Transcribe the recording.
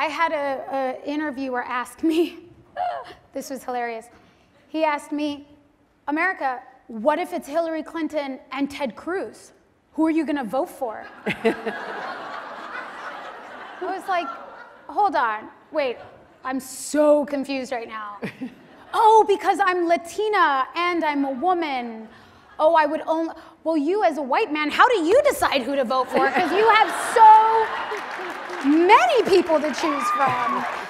I had a, a interviewer ask me, this was hilarious. He asked me, America, what if it's Hillary Clinton and Ted Cruz? Who are you gonna vote for? I was like, hold on, wait, I'm so confused right now. oh, because I'm Latina and I'm a woman. Oh, I would only, well, you as a white man, how do you decide who to vote for? Because you have people to choose from.